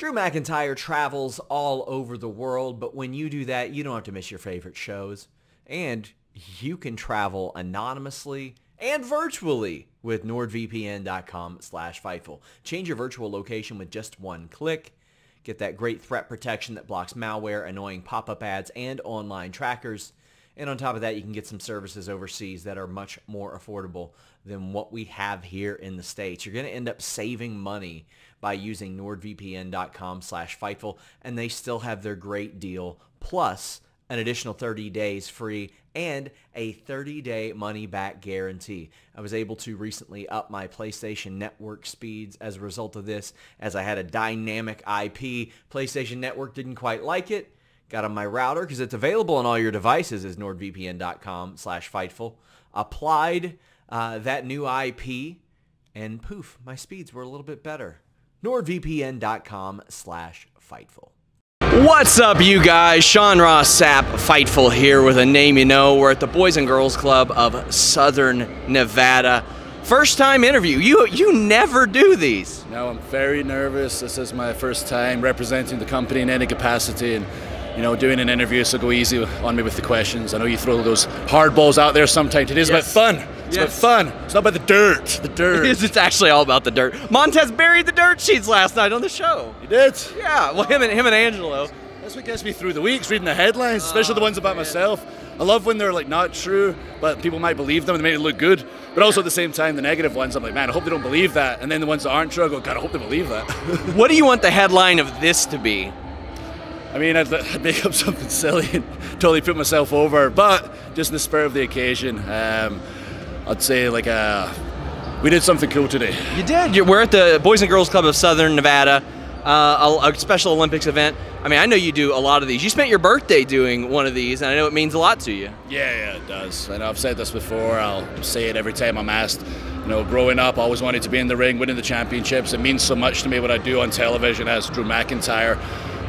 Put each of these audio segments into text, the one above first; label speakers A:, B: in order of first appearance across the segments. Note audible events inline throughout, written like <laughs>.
A: Drew McIntyre travels all over the world, but when you do that, you don't have to miss your favorite shows. And you can travel anonymously and virtually with nordvpn.com slash Fightful. Change your virtual location with just one click. Get that great threat protection that blocks malware, annoying pop-up ads, and online trackers. And on top of that, you can get some services overseas that are much more affordable than what we have here in the States. You're going to end up saving money by using nordvpn.com slash Fightful, and they still have their great deal, plus an additional 30 days free and a 30-day money-back guarantee. I was able to recently up my PlayStation Network speeds as a result of this, as I had a dynamic IP. PlayStation Network didn't quite like it. Got on my router because it's available on all your devices is nordvpn.com slash Fightful. Applied uh, that new IP, and poof, my speeds were a little bit better nordvpn.com slash Fightful. What's up, you guys? Sean Ross Sapp, Fightful here with a name you know. We're at the Boys and Girls Club of Southern Nevada. First time interview. You you never do these.
B: No, I'm very nervous. This is my first time representing the company in any capacity and you know, doing an interview, so go easy on me with the questions. I know you throw those hard balls out there sometimes. It is yes. about fun. It's yes. about fun. It's not about the dirt. The dirt. <laughs>
A: It is. It's actually all about the dirt. Montez buried the dirt sheets last night on the show.
B: He did.
A: Yeah. Well, him and him and Angelo.
B: That's what gets me through the weeks, reading the headlines, especially oh, the ones about man. myself. I love when they're like not true, but people might believe them and they make it look good. But also at the same time, the negative ones, I'm like, man, I hope they don't believe that. And then the ones that aren't true, I go, God, I hope they believe that. <laughs>
A: what do you want the headline of this to be?
B: I mean, I'd, I'd, make up something silly and <laughs> totally put myself over, but just in the spirit of the occasion, um, I'd say like a, uh, we did something cool today.
A: You did. We're at the Boys and Girls Club of Southern Nevada, uh, a, Special Olympics event. I mean, I know you do a lot of these. You spent your birthday doing one of these, and I know it means a lot to you.
B: Yeah, yeah, it does. And I've said this before. I'll say it every time I'm asked. You know, growing up, I always wanted to be in the ring, winning the championships. It means so much to me what I do on television as Drew McIntyre.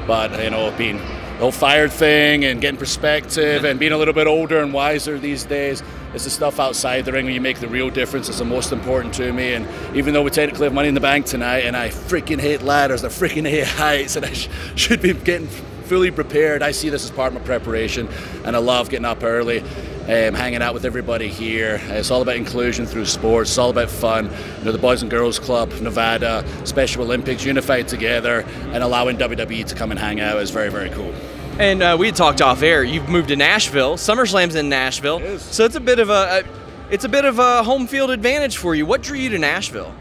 B: But you know, being the whole fired thing and getting perspective and being a little bit older and wiser these days is the stuff outside the ring where you make the real difference is the most important to me. And even though we technically have money in the bank tonight, and I freaking hate ladders, I freaking hate heights, and I sh- should be getting fully prepared. I see this as part of my preparation, and I love getting up early um, hanging out with everybody here. It's all about inclusion through sports. It's all about fun. You know, the Boys and Girls Club, Nevada, Special Olympics, unified together, and allowing WWE to come and hang out is very, very cool.
A: And uh, we had talked off air. You've moved to Nashville. SummerSlam's in Nashville,
B: it
A: so it's a bit of a, a, it's a bit of a home field advantage for you. What drew you to Nashville?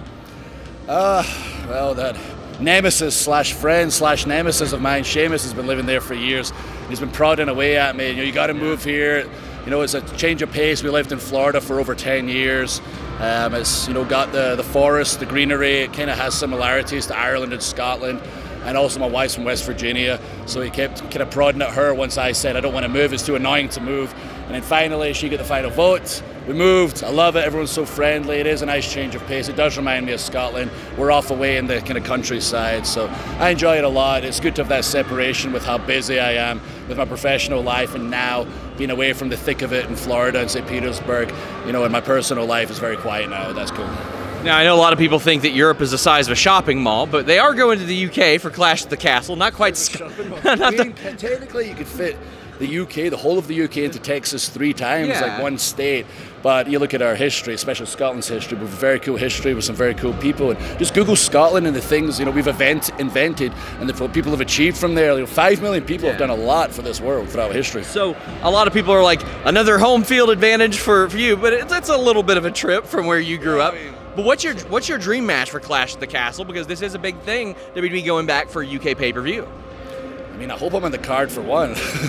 B: Uh, well, that nemesis slash friend slash nemesis of mine, Sheamus, has been living there for years. He's been prodding away at me. You know, you got to move here you know, it's a change of pace. We lived in Florida for over 10 years. Um, it's, you know, got the, the forest, the greenery. It kind of has similarities to Ireland and Scotland. And also, my wife's from West Virginia, so he kept kind of prodding at her once I said, I don't want to move, it's too annoying to move. And then finally, she got the final vote. We moved. I love it. Everyone's so friendly. It is a nice change of pace. It does remind me of Scotland. We're off away in the kind of countryside, so I enjoy it a lot. It's good to have that separation with how busy I am with my professional life and now being away from the thick of it in Florida and St. Petersburg, you know, and my personal life is very quiet now. That's cool.
A: Now, I know a lot of people think that Europe is the size of a shopping mall, but they are going to the UK for Clash at the Castle. Not quite. Sc- <laughs>
B: not I mean, the- technically, you could fit the UK, the whole of the UK, into Texas three times, yeah. like one state. But you look at our history, especially Scotland's history, with very cool history with some very cool people. And just Google Scotland and the things you know we've event, invented and the people have achieved from there. You know, Five million people yeah. have done a lot for this world throughout history.
A: So a lot of people are like another home field advantage for, for you, but it's, a little bit of a trip from where you grew up. But what's your what's your dream match for Clash at the Castle? Because this is a big thing. WWE going back for UK pay per view.
B: I mean, I hope I'm on the card for one. <laughs>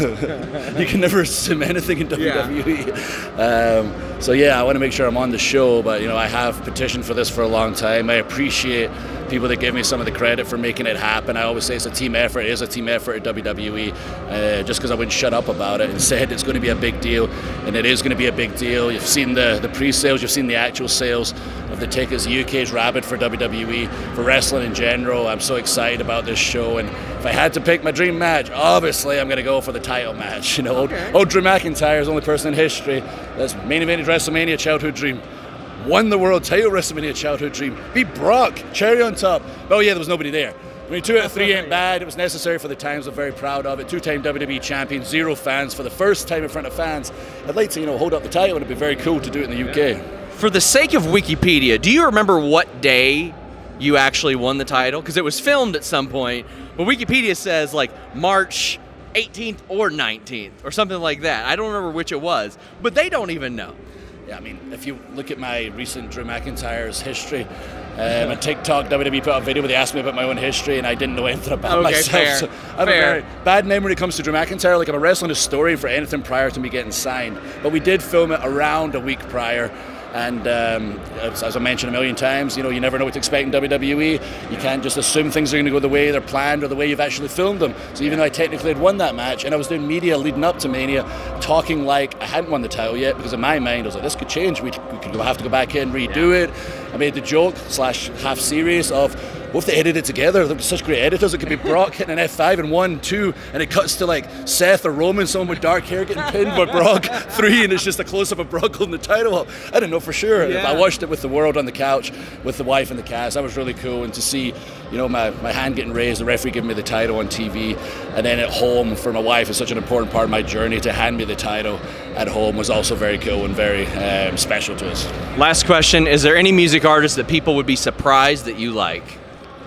B: you can never assume anything in WWE. Yeah. Um, so yeah, I want to make sure I'm on the show. But you know, I have petitioned for this for a long time. I appreciate people that give me some of the credit for making it happen. I always say it's a team effort. It is a team effort at WWE. Uh, just because I wouldn't shut up about it and <laughs> said it's going to be a big deal, and it is going to be a big deal. You've seen the the pre-sales, you've seen the actual sales of the tickets. The UK is rabid for WWE, for wrestling in general. I'm so excited about this show, and if I had to pick my dream match, obviously I'm going to go for the title match. <laughs> You know, okay. old, old Drew McIntyre is the only person in history that's main evented WrestleMania childhood dream won the world title WrestleMania childhood dream, beat Brock, cherry on top. Oh yeah, there was nobody there. I mean, two out of three ain't bad. It was necessary for the times. I'm very proud of it. Two-time WWE champion, zero fans for the first time in front of fans. I'd like to, you know, hold up the title. It'd be very cool to do it in the UK.
C: For the sake of Wikipedia, do you remember what day you actually won the title? Because it was filmed at some point, but Wikipedia says like March 18th or 19th or something like that. I don't remember which it was, but they don't even know.
B: Yeah, I mean, if you look at my recent Drew McIntyre's history, um, on TikTok, WWE put out a video where they asked me about my own history, and I didn't know anything about
C: Okay,
B: myself.
C: fair,
B: So I have
C: fair.
B: a very bad memory when it comes to Drew McIntyre. Like I'm a wrestling historian for anything prior to me getting signed, but we did film it around a week prior. And um, as, as I mentioned a million times, you know, you never know what to expect in WWE. You can't just assume things are going to go the way they're planned or the way you've actually filmed them. So even though I technically had won that match, and I was doing media leading up to Mania, talking like I hadn't won the title yet, because in my mind I was like, this could change. We, we could have to go back in, redo it. I made the joke slash half serious of what if they edited it together? They're such great editors. It could be Brock <laughs> hitting an F5 and one, two, and it cuts to like Seth or Roman, someone with dark hair getting pinned by Brock, <laughs> three, and it's just a close up of Brock holding the title up. I didn't know for sure.
C: Yeah.
B: I watched it with the world on the couch with the wife and the cast. That was really cool. And to see, you know, my, my hand getting raised, the referee giving me the title on TV, and then at home for my wife is such an important part of my journey to hand me the title at home was also very cool and very um, special to us.
C: Last question: Is there any music artist that people would be surprised that you like?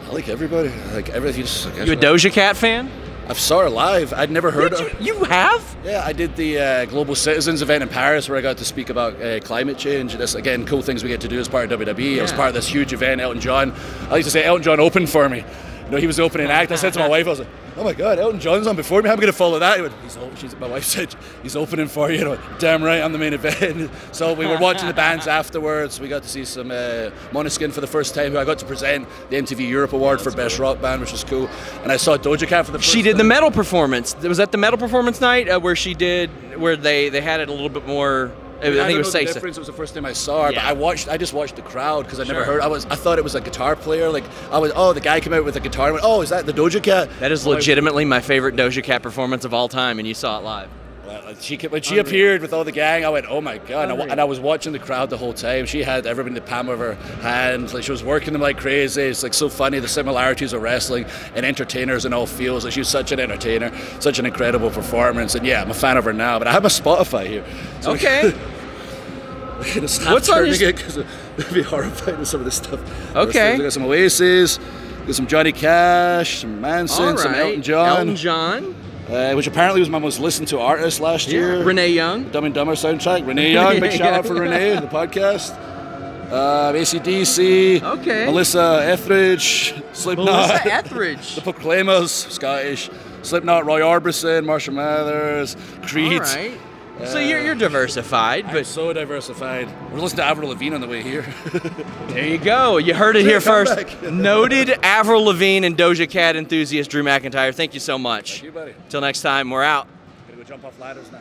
B: I like everybody. I like everything.
C: You a Doja Cat fan?
B: I've saw her live. I'd never heard
C: Did
B: of.
C: you, you have?
B: Yeah, I did the uh, Global Citizens event in Paris where I got to speak about uh, climate change. That's again cool things we get to do as part of WWE. I was part of this huge event. Elton John. I like to say Elton John opened for me. You know, he was opening act. I said to my wife, I was like, "Oh my God, Elton John's on before me. How am I going to follow that." He went, he's, she's, my wife <laughs> said, "He's opening for you." you know, Damn right, I'm the main event. <laughs> so we were watching the bands afterwards. We got to see some uh, Måneskin for the first time. Who I got to present the MTV Europe Award for Best Rock Band, which was cool. And I saw Doja Cat for the first
C: She did the metal performance. Was that the metal performance night uh, where she did where they they had it a little bit more? I,
B: I,
C: think
B: don't
C: it was
B: the
C: say
B: difference. It was the first time I saw her, but I watched. I just watched the crowd because I never
C: Sure.
B: heard. I was. I thought it was a guitar player. Like I was. Oh, the guy came out with a guitar. and went, oh, is that the Doja Cat?
C: That is legitimately my favorite Doja Cat performance of all time, and you saw it live.
B: She when she appeared with all the gang, I went, "Oh my god!" And I, and I was watching the crowd the whole time. She had everybody in the palm of her hands, like she was working them like crazy. It's like so funny the similarities of wrestling and entertainers in all fields. Like she was such an entertainer, such an incredible performance. And yeah, I'm a fan of her now. But I have my Spotify here. So
C: Okay. <laughs> <laughs> What's on your-
B: it because <laughs> it'd be horrifying with some of this stuff.
C: Okay.
B: We got some Oasis, got some Johnny Cash, some Manson,
C: all
B: some. Elton John,
C: Elton John.
B: Uh, which apparently was my most listened to artist last year.
C: Renee Young.
B: Dumb and Dumber soundtrack. Renee <laughs> Young, big shout out for Renee, the podcast. Uh, ACDC,
C: Okay.
B: Melissa Etheridge, Slipknot,
C: Melissa Etheridge.
B: the Proclaimers, Scottish, Slipknot, Roy Orbison, Marshall Mathers, Creed.
C: All right. So you're, you're diversified,
B: I'm
C: but
B: so diversified. We're listening to Avril Lavigne on the way here. <laughs>
C: there you go. You heard it here first. Noted Avril Lavigne and Doja Cat enthusiast Drew McIntyre. Thank you so much.
B: you, buddy.
C: Till next time, we're out.
B: Gonna go jump off ladders now.